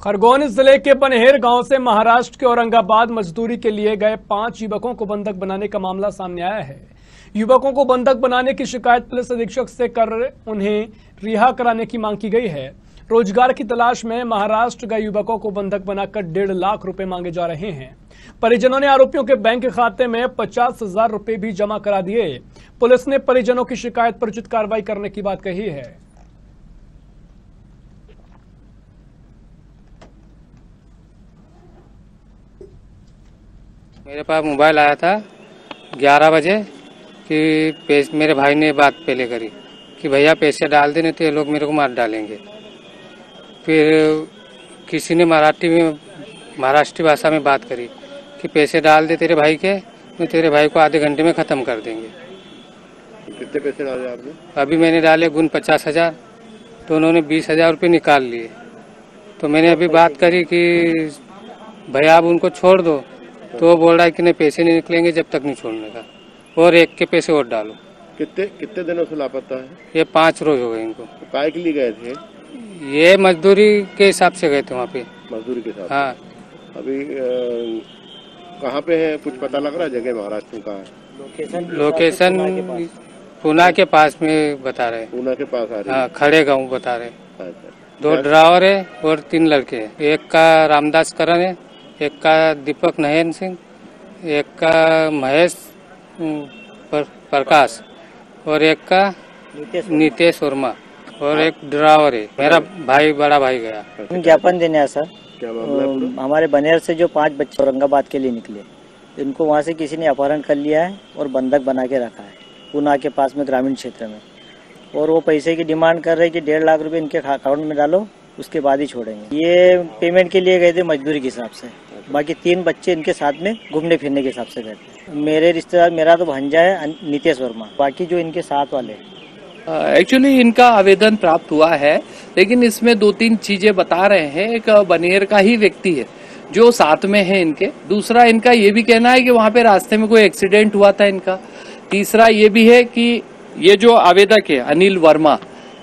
खरगोन ज़िले के बनहेर गाँव से महाराष्ट्र के औरंगाबाद मजदूरी के लिए गए पाँच युवकों को बंधक बनाने का मामला सामने आया है। युवकों को बंधक बनाने की शिकायत पुलिस अधीक्षक से कर उन्हें रिहा कराने की मांग की गई है। रोज़गार की तलाश में महाराष्ट्र गए युवकों को बंधक बनाकर डेढ़ लाख रुपए मांगे जा रहे हैं। परिजनों ने आरोपियों के बैंक खाते में पचास हज़ार रुपए भी जमा करा दिए। पुलिस ने परिजनों की शिकायत पर उचित कार्रवाई करने की बात कही है। मेरे पास मोबाइल आया था ग्यारह बजे कि मेरे भाई ने बात पहले करी कि भैया पैसे डाल देने तो ये लोग मेरे को मार डालेंगे। फिर किसी ने मराठी में महाराष्ट्री भाषा में बात करी कि पैसे डाल दे तेरे भाई के तो तेरे भाई को आधे घंटे में ख़त्म कर देंगे। कितने पैसे डाले आपने? अभी मैंने डाले गुन पचास हज़ार तो उन्होंने बीस हज़ार रुपये निकाल लिए। तो मैंने अभी बात करी कि भैया आप उनको छोड़ दो तो वो बोल रहा है कि नहीं पैसे नहीं निकलेंगे जब तक नहीं छोड़ने का। और एक के पैसे और डालो। कितने कितने दिनों से लापता है? ये पाँच रोज हो गए इनको। तो काय के लिए गए थे? ये मजदूरी के हिसाब से गए थे वहाँ पे। मजदूरी के साथ हाँ। अभी कहाँ पे है? कुछ पता लग रहा है जगह महाराष्ट्र में कहाँ है? लोकेशन पूना के पास। में बता रहे पूना के पास आ रही हाँ। खड़े गाँव बता रहे अच्छा। दो ड्राइवर है और तीन लड़के हैं। एक का रामदास करण है एक का दीपक नयन सिंह एक का महेश हम्म, पर, प्रकाश और एक का नितेश वर्मा और एक ड्राइवर है मेरा भाई बड़ा भाई गया। हम ज्ञापन देने आया सर। है हमारे बनेर से जो पाँच बच्चे औरंगाबाद के लिए निकले इनको वहाँ से किसी ने अपहरण कर लिया है और बंधक बना के रखा है पूना के पास में ग्रामीण क्षेत्र में। और वो पैसे की डिमांड कर रहे हैं कि डेढ़ लाख रुपए इनके अकाउंट में डालो उसके बाद ही छोड़ेंगे। ये पेमेंट के लिए गए थे मजदूरी के हिसाब से। बाकी तीन बच्चे इनके साथ में घूमने फिरने के हिसाब से गए मेरे रिश्तेदार, मेरा तो भांजा है नितेश वर्मा। बाकी जो इनके साथ वाले एक्चुअली इनका आवेदन प्राप्त हुआ है, लेकिन इसमें दो तीन चीज़ें बता रहे हैं। एक बनेर का ही व्यक्ति है, जो साथ में है इनके। दूसरा, इनका ये भी कहना है कि वहाँ पे रास्ते में कोई एक्सीडेंट हुआ था इनका। तीसरा, ये भी है कि ये जो आवेदक है, अनिल वर्मा,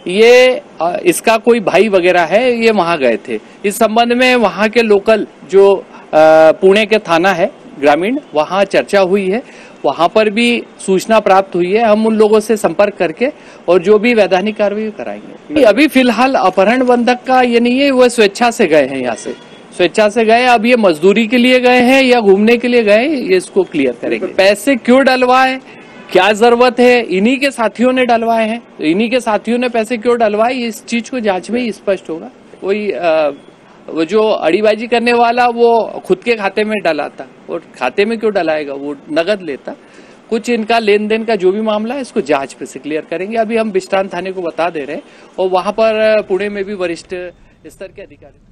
ये इसका कोई भाई वगैरह है, ये वहाँ गए थे। इस संबंध में वहाँ के लोकल जो पुणे के थाना है ग्रामीण वहाँ चर्चा हुई है। वहाँ पर भी सूचना प्राप्त हुई है। हम उन लोगों से संपर्क करके और जो भी वैधानिक कार्रवाई कराएँगे। अभी फ़िलहाल अपहरण बंधक का ये नहीं है वो स्वेच्छा से गए हैं यहाँ से। स्वेच्छा से गए अब ये मजदूरी के लिए गए हैं या घूमने के लिए गए ये इसको क्लियर करेंगे। पैसे क्यों डलवाए? क्या ज़रूरत है? इन्हीं के साथियों ने डलवाए हैं। तो इन्हीं के साथियों ने पैसे क्यों डलवाए? इस चीज़ को जाँच में ही स्पष्ट होगा। कोई वो जो अड़ीबाजी करने वाला वो खुद के खाते में डलाता। और खाते में क्यों डलाएगा? वो नगद लेता। कुछ इनका लेन देन का जो भी मामला है, इसको जाँच पे से क्लियर करेंगे। अभी हम बिस्टान थाने को बता दे रहे हैं और वहाँ पर पुणे में भी वरिष्ठ स्तर के अधिकारी